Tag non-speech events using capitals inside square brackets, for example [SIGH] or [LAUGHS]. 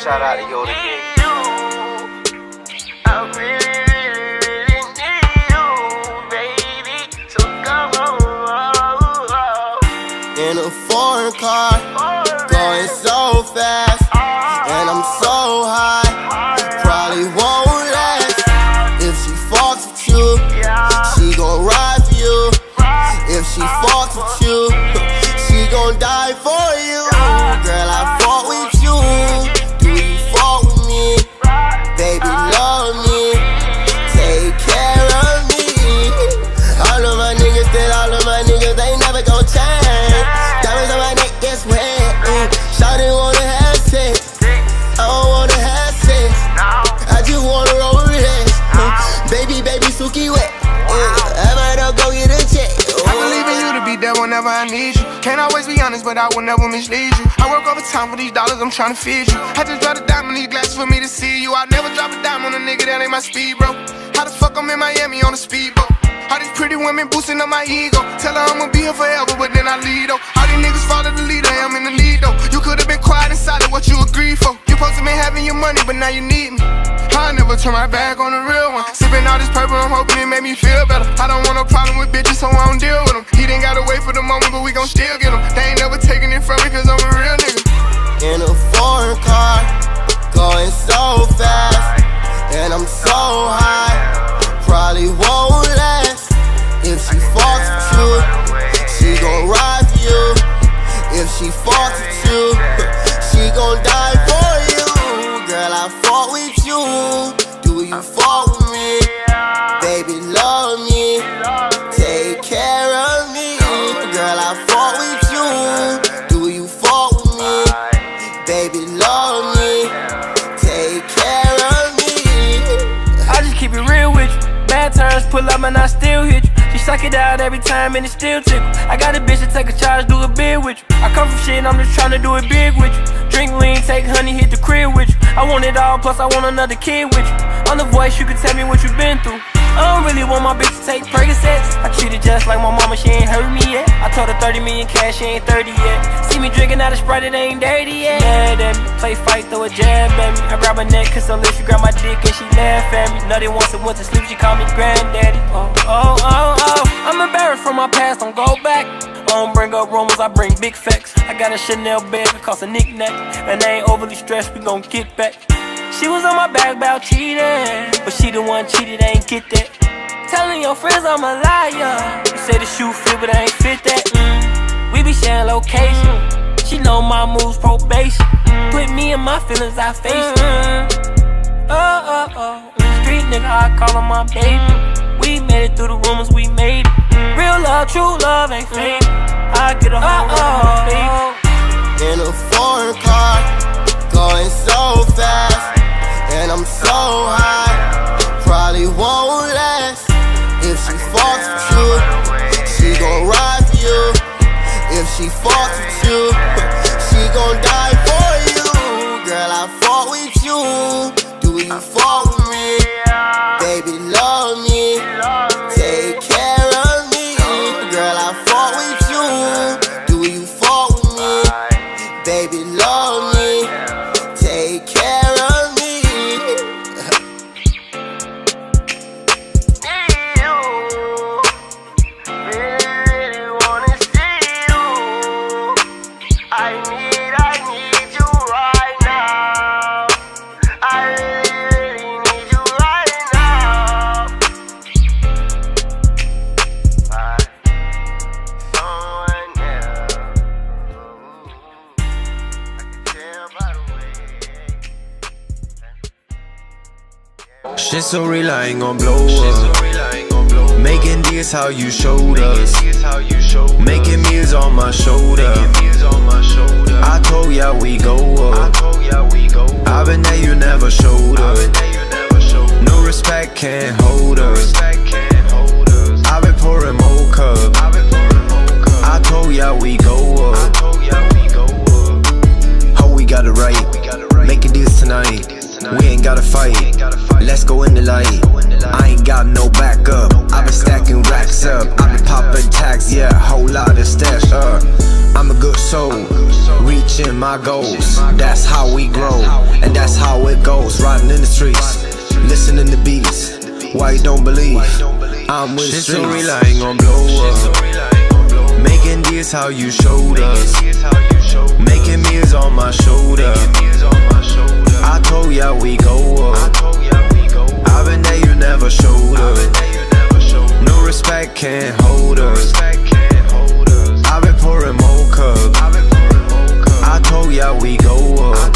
Shout out to Yoda she you, [LAUGHS] she gon' die for honest, but I will never mislead you. I work overtime for these dollars, I'm trying to feed you. I just dropped a dime in these glasses for me to see you. I'll never drop a dime on a nigga that ain't my speed, bro. How the fuck I'm in Miami on a speedboat? All these pretty women boosting up my ego. Tell her I'ma be here forever, but then I lead though. All these niggas follow the leader, I'm in the lead though. You could've been quiet and silent, what you agreed for. You supposed to be having your money, but now you need me. I never turn my back on the all this purple, I'm hoping it make me feel better. I don't want no problem with bitches, so I don't deal with them. He didn't gotta wait for the moment, but we gon' still get him. They ain't never taking it from me, cause I'm a real nigga. in a foreign car, going so fast, and I'm so high. Probably won't last. If she fucks with you, she gon' ride you. If she fucks with you, she gon' die pull up and I still hit you. She suck it out every time and it still tickle. I got a bitch to take a charge, do a bid with you. I come from shit I'm just tryna do it big with you. Drink lean, take honey, hit the crib with you. I want it all, plus I want another kid with you. On the voice, you can tell me what you been through. I don't really want my bitch to take Percocets. I treat it just like my mama, she ain't hurt me yet. I told her 30 million cash, she ain't 30 yet. See me drinking out of Sprite, it ain't dirty yet. Mad at me, play fight, throw a jab at me. I grab her neck, cause unless she grab my dick and she laugh at me. Nutty once and went to sleep, she call me granddaddy. Oh, oh, oh, oh. I'm embarrassed from my past, don't go back. I don't bring up rumors, I bring big facts. I got a Chanel bag, it cost a knick-knack. And I ain't overly stressed, we gon' get back. She was on my back about cheating, but she the one cheated, ain't get that. Telling your friends I'm a liar. You say the shoe fit, but I ain't fit that. Mm. We be sharing location. She know my moves, probation. Put me in my feelings, I face it. Oh, oh, oh. Street nigga, I call him my baby. We made it through the rumors, we made it. Real love, true love ain't fake. I get a hold of baby. in a foreign car, she fucks with you, [LAUGHS] she gon' die for you. Girl, I fought with you. Do you fuck with me? Baby, love Shit so real, I ain't gon' blow up. Making this how you showed us. Making meals on my shoulder. I told ya we go up. I've been there, you never showed up. No respect can't hold us. Been stacking up. I've been popping tags stacks, yeah, whole lot of stash. Uh, I'm a good soul, reaching my goals. That's how we grow, and that's how it goes. Riding in the streets, listening to beats. Why you don't believe? I'm with Shit so relying on blow up. Making this how you showed us. can't hold us. I've been pouring more cups. I told y'all we go up.